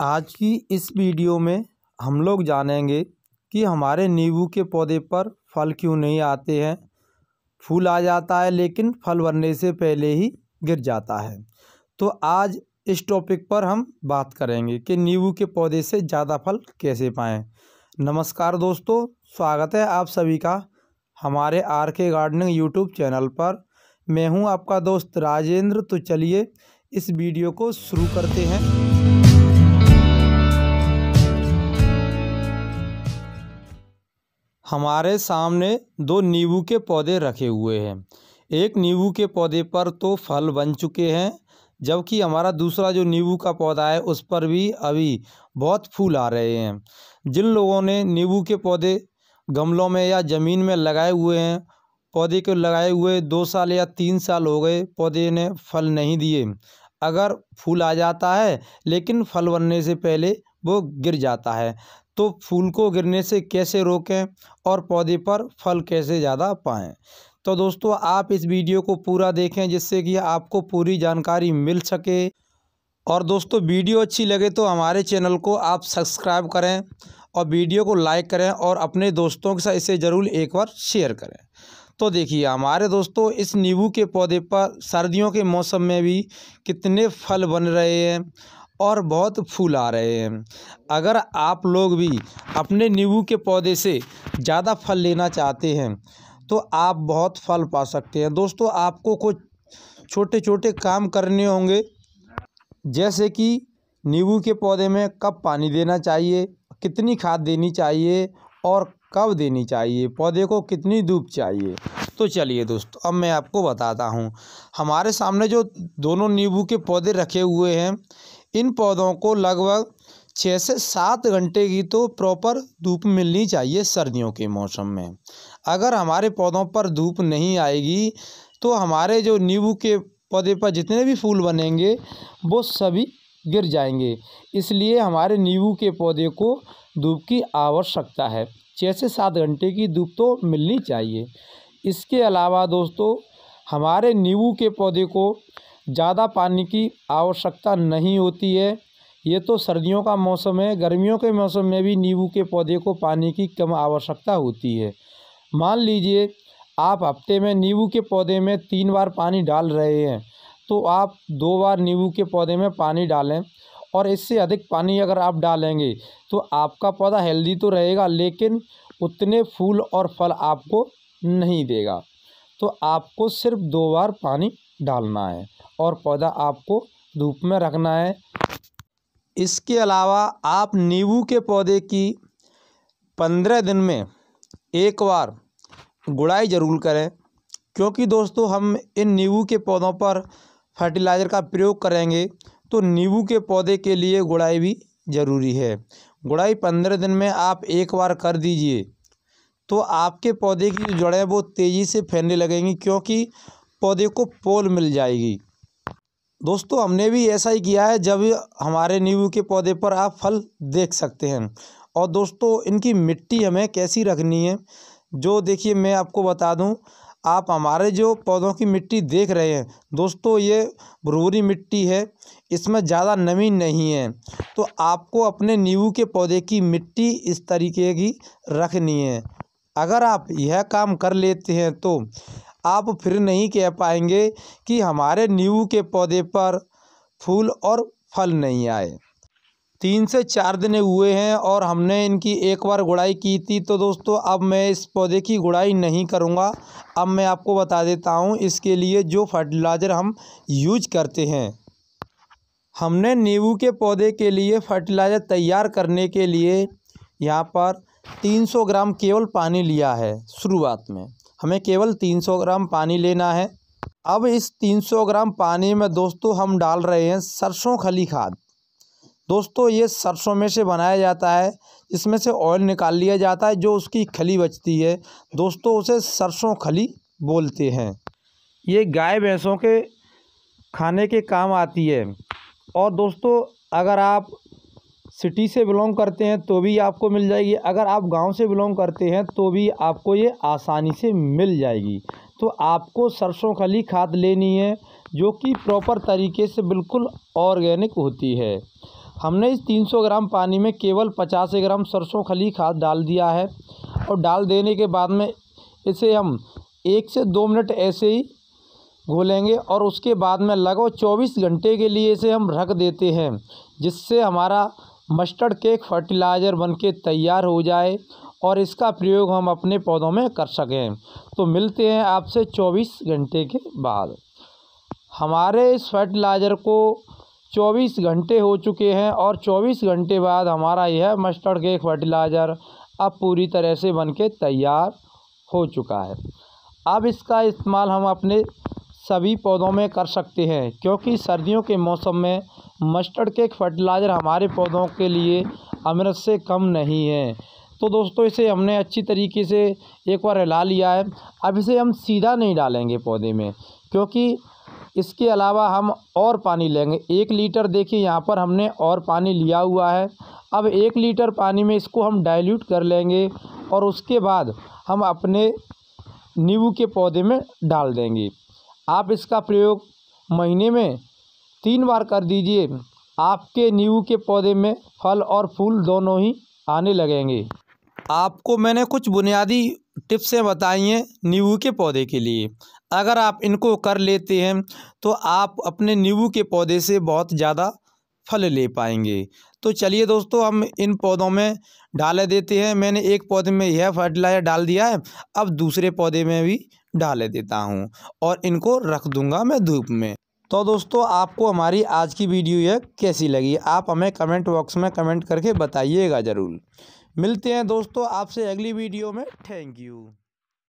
आज की इस वीडियो में हम लोग जानेंगे कि हमारे नींबू के पौधे पर फल क्यों नहीं आते हैं। फूल आ जाता है, लेकिन फल बनने से पहले ही गिर जाता है। तो आज इस टॉपिक पर हम बात करेंगे कि नींबू के पौधे से ज़्यादा फल कैसे पाएँ। नमस्कार दोस्तों, स्वागत है आप सभी का हमारे आर के गार्डनिंग यूट्यूब चैनल पर। मैं हूँ आपका दोस्त राजेंद्र तो चलिए इस वीडियो को शुरू करते हैं। हमारे सामने दो नींबू के पौधे रखे हुए हैं। एक नींबू के पौधे पर तो फल बन चुके हैं, जबकि हमारा दूसरा जो नींबू का पौधा है, उस पर भी अभी बहुत फूल आ रहे हैं। जिन लोगों ने नींबू के पौधे गमलों में या ज़मीन में लगाए हुए हैं, पौधे को लगाए हुए दो साल या तीन साल हो गए, पौधे ने फल नहीं दिए। अगर फूल आ जाता है, लेकिन फल बनने से पहले वो गिर जाता है। तो फूल को गिरने से कैसे रोकें और पौधे पर फल कैसे ज़्यादा पाएँ? तो दोस्तों, आप इस वीडियो को पूरा देखें जिससे कि आपको पूरी जानकारी मिल सके। और दोस्तों, वीडियो अच्छी लगे तो हमारे चैनल को आप सब्सक्राइब करें और वीडियो को लाइक करें और अपने दोस्तों के साथ इसे ज़रूर एक बार शेयर करें। तो देखिए, हमारे दोस्तों, इस नींबू के पौधे पर सर्दियों के मौसम में भी कितने फल बन रहे हैं। और बहुत फूल आ रहे हैं। अगर आप लोग भी अपने नींबू के पौधे से ज़्यादा फल लेना चाहते हैं तो आप बहुत फल पा सकते हैं। दोस्तों, आपको कुछ छोटे छोटे काम करने होंगे। जैसे कि नींबू के पौधे में कब पानी देना चाहिए, कितनी खाद देनी चाहिए और कब देनी चाहिए, पौधे को कितनी धूप चाहिए। तो चलिए दोस्तों, अब मैं आपको बताता हूँ। हमारे सामने जो दोनों नींबू के पौधे रखे हुए हैं इन पौधों को लगभग छः से सात घंटे की तो प्रॉपर धूप मिलनी चाहिए सर्दियों के मौसम में। अगर हमारे पौधों पर धूप नहीं आएगी तो हमारे जो नींबू के पौधे पर जितने भी फूल बनेंगे, वो सभी गिर जाएँगे। इसलिए हमारे नींबू के पौधे को धूप की आवश्यकता है। छः से सात घंटे की धूप तो मिलनी चाहिए। इसके अलावा दोस्तों, हमारे नींबू के पौधे को ज़्यादा पानी की आवश्यकता नहीं होती है। ये तो सर्दियों का मौसम है, गर्मियों के मौसम में भी नींबू के पौधे को पानी की कम आवश्यकता होती है। मान लीजिए, आप हफ़्ते में नींबू के पौधे में तीन बार पानी डाल रहे हैं तो आप दो बार नींबू के पौधे में पानी डालें और इससे अधिक पानी अगर आप डालेंगे तो आपका पौधा हेल्दी तो रहेगा, लेकिन उतने फूल और फल आपको नहीं देगा। तो आपको सिर्फ़ दो बार पानी डालना है। और पौधा आपको धूप में रखना है। इसके अलावा आप नींबू के पौधे की पंद्रह दिन में एक बार गुड़ाई ज़रूर करें, क्योंकि दोस्तों हम इन नींबू के पौधों पर फर्टिलाइज़र का प्रयोग करेंगे तो नींबू के पौधे के लिए गुड़ाई भी ज़रूरी है। गुड़ाई पंद्रह दिन में आप एक बार कर दीजिए तो आपके पौधे की जो जड़ें वो तेज़ी से फैलने लगेंगी, क्योंकि पौधे को पोल मिल जाएगी। दोस्तों, हमने भी ऐसा ही किया है जब हमारे नींबू के पौधे पर आप फल देख सकते हैं। और दोस्तों, इनकी मिट्टी हमें कैसी रखनी है? जो देखिए, मैं आपको बता दूँ, आप हमारे जो पौधों की मिट्टी देख रहे हैं, दोस्तों, ये भुरभुरी मिट्टी है, इसमें ज़्यादा नमी नहीं है। तो आपको अपने नींबू के पौधे की मिट्टी इस तरीके की रखनी है। अगर आप यह काम कर लेते हैं तो आप फिर नहीं कह पाएँगे कि हमारे नींबू के पौधे पर फूल और फल नहीं आए। तीन से चार दिन हुए हैं और हमने इनकी एक बार गुड़ाई की थी। तो दोस्तों, अब मैं इस पौधे की गुड़ाई नहीं करूँगा। अब मैं आपको बता देता हूँ, इसके लिए जो फर्टिलाइज़र हम यूज़ करते हैं। हमने नींबू के पौधे के लिए फर्टिलाइज़र तैयार करने के लिए यहाँ पर 300 ग्राम केवल पानी लिया है शुरुआत में। हमें केवल 300 ग्राम पानी लेना है। अब इस 300 ग्राम पानी में दोस्तों हम डाल रहे हैं सरसों खली खाद। दोस्तों ये सरसों में से बनाया जाता है, इसमें से ऑयल निकाल लिया जाता है, जो उसकी खली बचती है। दोस्तों उसे सरसों खली बोलते हैं। ये गाय भैंसों के खाने के काम आती है। और दोस्तों अगर आप सिटी से बिलोंग करते हैं तो भी आपको मिल जाएगी। अगर आप गाँव से बिलोंग करते हैं तो भी आपको ये आसानी से मिल जाएगी। तो आपको सरसों खली खाद लेनी है, जो कि प्रॉपर तरीके से बिल्कुल ऑर्गेनिक होती है। हमने इस 300 ग्राम पानी में केवल 50 ग्राम सरसों खली खाद डाल दिया है और डाल देने के बाद में इसे हम एक से दो मिनट ऐसे ही घोलेंगे और उसके बाद में लगभग चौबीस घंटे के लिए इसे हम रख देते हैं, जिससे हमारा मस्टर्ड केक फर्टिलाइज़र बन के तैयार हो जाए और इसका प्रयोग हम अपने पौधों में कर सकें। तो मिलते हैं आपसे चौबीस घंटे के बाद। हमारे इस फर्टिलाइज़र को चौबीस घंटे हो चुके हैं और चौबीस घंटे बाद हमारा यह मस्टर्ड केक फर्टिलाइज़र अब पूरी तरह से बन के तैयार हो चुका है। अब इसका इस्तेमाल हम अपने सभी पौधों में कर सकते हैं, क्योंकि सर्दियों के मौसम में मस्टर्ड केक फर्टिलाइज़र हमारे पौधों के लिए अमृत से कम नहीं है। तो दोस्तों, इसे हमने अच्छी तरीके से एक बार हिला लिया है। अब इसे हम सीधा नहीं डालेंगे पौधे में, क्योंकि इसके अलावा हम और पानी लेंगे। एक लीटर देखिए, यहाँ पर हमने और पानी लिया हुआ है। अब एक लीटर पानी में इसको हम डाइल्यूट कर लेंगे और उसके बाद हम अपने नींबू के पौधे में डाल देंगे। आप इसका प्रयोग महीने में तीन बार कर दीजिए। आपके नींबू के पौधे में फल और फूल दोनों ही आने लगेंगे। आपको मैंने कुछ बुनियादी टिप्सें बताई हैं नींबू के पौधे के लिए। अगर आप इनको कर लेते हैं तो आप अपने नींबू के पौधे से बहुत ज़्यादा फल ले पाएँगे। तो चलिए दोस्तों, हम इन पौधों में डाले देते हैं। मैंने एक पौधे में यह फर्टिलाइज़र डाल दिया है, अब दूसरे पौधे में भी डाले देता हूँ और इनको रख दूँगा मैं धूप में। तो दोस्तों, आपको हमारी आज की वीडियो यह कैसी लगी? आप हमें कमेंट बॉक्स में कमेंट करके बताइएगा ज़रूर। मिलते हैं दोस्तों, आपसे अगली वीडियो में। Thank you.